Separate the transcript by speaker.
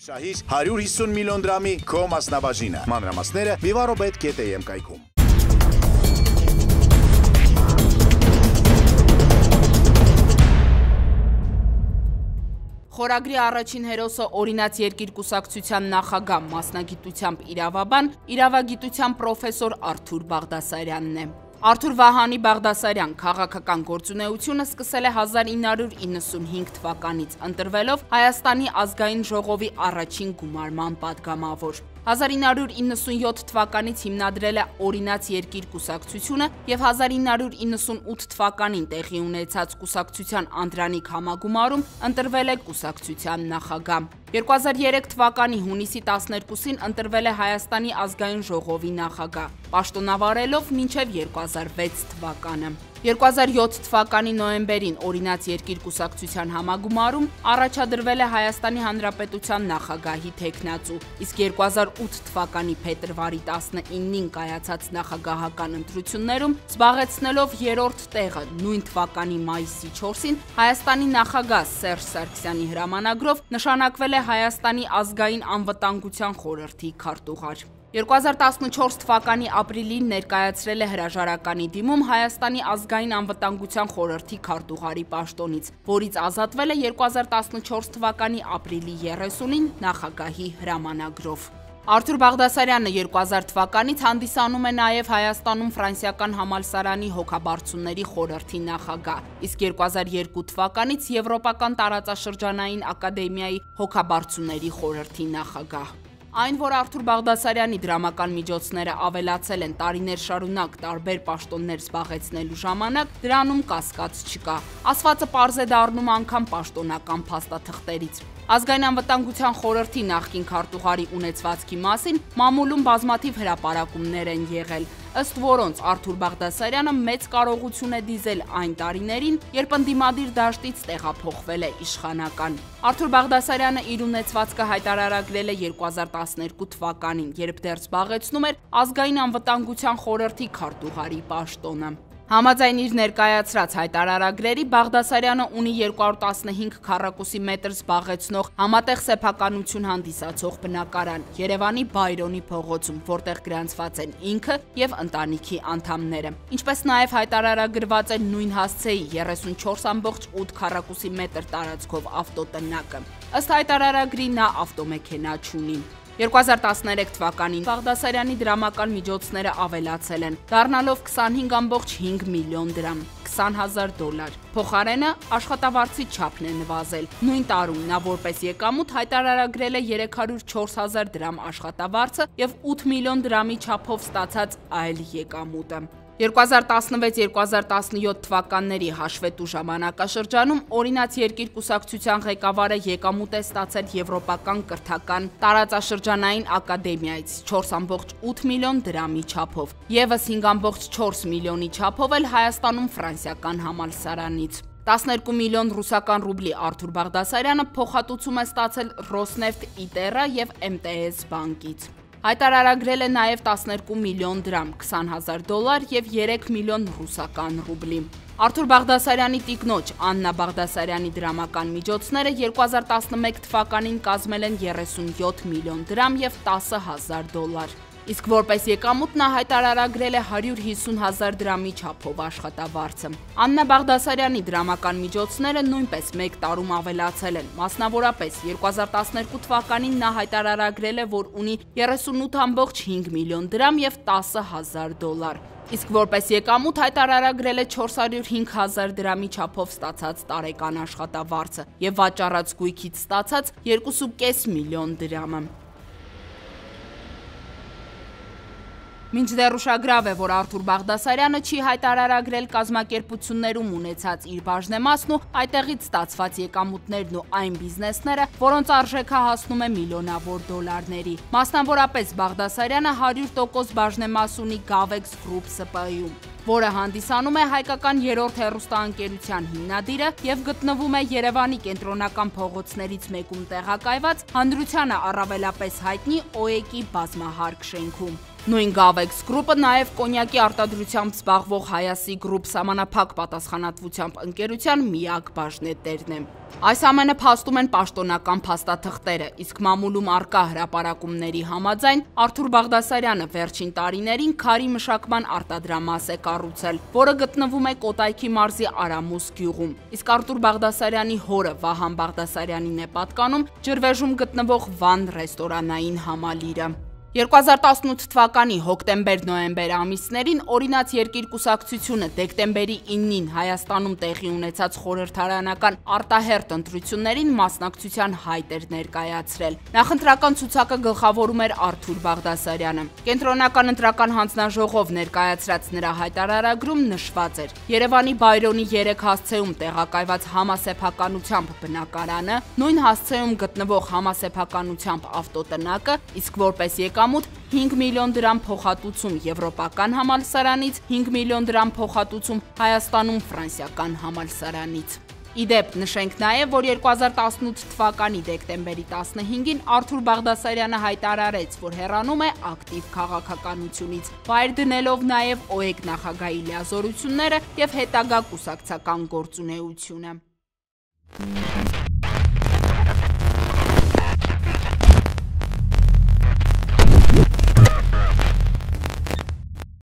Speaker 1: Շահիր 150 միլիոն դրամի քո մասնաբաժինը։ Մանրամասները vivarobet.am կայքում։
Speaker 2: Խորագրի առաջին հերոսը օրինաց երկիր կուսակցության նախագահ մասնագիտությամբ իրավաբան, իրավագիտության պրոֆեսոր Արթուր Բաղդասարյանն է։ Արդուր Վահանի Բաղդասարյան քաղաքական գործունեությունը սկսել է 1995 թվականից, ընտրվելով Հայաստանի ազգային ժողովի առաջին գումարման պատգամավոր։ 1997 թվականից հիմնադրել է Օրինաց երկիր կուսակցությունը եւ 1998 թվականին տեղի ունեցած կուսակցության Անդրանիկ համագումարում ընտրվել է կուսակցության նախագահ։ 2003 թվականի հունիսի 12-ին ընտրվել է Հայաստանի ազգային ժողովի նախագահ, պաշտոնավարելով մինչև 2006 թվականը։ 2007 թվականի նոեմբերին օրինաց երկիր կուսակցության համագումարում առաջադրվել է Հայաստանի Հանրապետության նախագահի թեկնածու, իսկ 2008 թվականի փետրվարի 19-ին կայացած նախագահական ընտրություններում զբաղեցնելով երրորդ տեղը նույն թվականի մայիսի 4-ին Հայաստանի նախագահ Սերժ Սարգսյանի հրամանագրով նշանակվել է Հայաստանի ազգային անվտանգության խորհրդի քարտուղար։ 2014 թվականի ապրիլին ներկայացրել է հրաժարականի դիմում Հայաստանի ազգային անվտանգության խորհրդի քարտուղարի պաշտոնից, որից ազատվել է 2014 թվականի ապրիլի 30-ին նախագահի հրամանագրով։ Արթուր Բաղդասարյանը 2000 թվականից հանդիսանում է նաև Հայաստանում ֆրանսիական համալսարանի հոգաբարձությունների խորհրդի նախագահ, իսկ 2002 թվականից Եվրոպական տարածաշրջանային ակադեմիայի հոգաբարձությունների խորհրդի նախագահ։ Այն, որ Արթուր Բաղդասարյանի դրամական միջոցները ավելացել են տարիներ շարունակ տարբեր պաշտոններ զբաղեցնելու ժամանակ, դրանում կասկած չկա։ Ասվածը པարզ է դառնում անգամ պաշտոնական փաստաթղթերից։ Ազգային անվտանգության խորհրդի նախկին քարտուղարի ունեցվածքի մասին մամուլում բազմաթիվ հրապարակումներ են եղել, ըստ որոնց Արթուր Բաղդասարյանը մեծ կարողություն է դիզել այն տարիներին, երբ ընդդիմադիր դաշտից տեղափոխվել է իշխանական։ Արթուր Բաղդասարյանը իր ունեցվածքը հայտարարագրել է 2012 թվականին, երբ դեռ զբաղեցնում էր ազգային անվտանգության խորհրդի քարտուղարի պաշտոնը։ Համաձայն իր ներկայացրած հայտարարագրերի Բաղդասարյանը ունի 215 քառակուսի մետր զբաղեցնող համատեղ սեփականություն հանդիսացող բնակարան Երևանի Բայրոնի փողոցում, որտեղ գրանցված են ինքը եւ ընտանիքի անդամները։ Ինչպես նաեւ հայտարարագրված է նույն հասցեի 34.8 քառակուսի մետր տարածքով ավտոտնակը։ Ըստ հայտարարագրի նա ավտոմեքենա չունի։ 2013 թվականին Բաղդասարյանի դրամական միջոցները ավելացել են, դառնալով 25.5 միլիոն դրամ, 20000 դոլար։ Փոխարենը աշխատավարձի չափն է նվազել։ Նույն տարում նա որպես եկամուտ հայտարարագրել է 304000 դրամ աշխատավարձը եւ 8 միլիոն դրամի չափով ստացած այլ եկամուտը։ 2016-2017 թվականների հաշվետու ժամանակաշրջանում օրինաց երկիր կուսակցության ղեկավարը եկամուտ է ստացել Եվրոպական կրթական տարածաշրջանային ակադեմիայից 4.8 միլիոն դրամի չափով, եւս 5.4 միլիոնի չափով էլ Հայաստանում ֆրանսիական համալսարանից։ 12 միլիոն ռուսական ռուբլի Արթուր Բաղդասարյանը փոխհատուցում է ստացել Ռոսնեֆտ Իտերա եւ MTS բանկից։ Հայտարարագրել է նաև 12 միլիոն դրամ, 20000 դոլար եւ 3 միլիոն ռուսական ռուբլի։ Արթուր Բաղդասարյանի տիկնոջ Աննա Բաղդասարյանի դրամական միջոցները 2011 թվականին կազմել են 37 միլիոն դրամ եւ 10000 դոլար։ Իսկ որպես եկամուտ նա հայտարարագրել է 150 հազար դրամի չափով աշխատավարձը։ Աննա Բաղդասարյանի դրամական միջոցները նույնպես մեկ տարում ավելացել են։ Մասնավորապես 2012 թվականին նա հայտարարագրել է, որ ունի 38.5 միլիոն դրամ եւ 10 հազար դոլար։ Իսկ որպես եկամուտ հայտարարագրել է 405 հազար դրամի չափով ստացած տարեկան աշխատավարձը եւ վաճառած գույքից ստացած 2.5 միլիոն դրամը։ Մինչդեռ ուշագրավ է, որ Արթուր Բաղդասարյանը չի հայտարարագրել կազմակերպություններում ունեցած իր բաժնեմասն ու այդտեղից ստացված եկամուտներն ու այն բիզնեսները, որոնց արժեքը հասնում է միլիոնավոր դոլարների։ Մասնավորապես Բաղդասարյանը 100% բաժնեմաս ունի Gavex Group ՍՊ-ում որը հանդիսանում է հայկական երրորդ հերոստաընկերության հիմնադիրը եւ գտնվում է Երևանի կենտրոնական փողոցներից մեկում տեղակայված Հանդրությանը առավելապես հայտնի ՕԵԿ-ի բազմահարկ շենքում։ Նույն Gavex Group-ը նաև կոնյակի արտադրությամբ զբաղվող Հայասի Group սահմանափակ պատասխանատվությամբ ընկերության միակ բաժնետերն է։ Այս ամենը փաստում են պաշտոնական փաստաթղթերը, իսկ մամուլում արկա հրապարակումների համաձայն Արթուր Բաղդասարյանը վերջին տարիներին քարի մշակման արտադրամաս է կառուցել, որը գտնվում է Կոտայքի մարզի Արամուս գյուղում։ Իսկ Արթուր Բաղդասարյանի հորը Վահան Բաղդասարյանին է պատկանում ջրվեժում գտնվող Վան ռեստորանային համալիրը։ 2018 թվականի հոկտեմբեր-նոեմբեր ամիսներին օրինաց երկիր կուսակցությունը դեկտեմբերի 9-ին Հայաստանում տեղի ունեցած խորհրդարանական արտահերտ ընտրություններին մասնակցության հայտ էր ներկայացրել։ Նախընտրական ցուցակը գլխավորում էր Արթուր Բաղդասարյանը։ Կենտրոնական ընտրական հանձնաժողով ներկայացրած նրա հայտարարագրում նշված էր. Երևանի Բայրոնի 3 հասցեում տեղակայված համասեփականությամբ բնակարանը, նույն հասցեում գտնվող համասեփականությամբ ավտոտնակը, իսկ որպես եկա եկամուտ 5 միլիոն դրամ փոխհատուցում Եվրոպական համալսարանից, 5 միլիոն դրամ փոխհատուցում Հայաստանում ֆրանսիական համալսարանից։ Իդեպ նշենք նաև, որ 2018 թվականի դեկտեմբերի 15-ին Արթուր Բաղդասարյանը հայտարարեց, որ հեռանում է ակտիվ քաղաքականությունից, վայր դնելով նաև ՕԵԿ նախագահի լիազորությունները եւ հետագա կուսակցական գործունեությունը։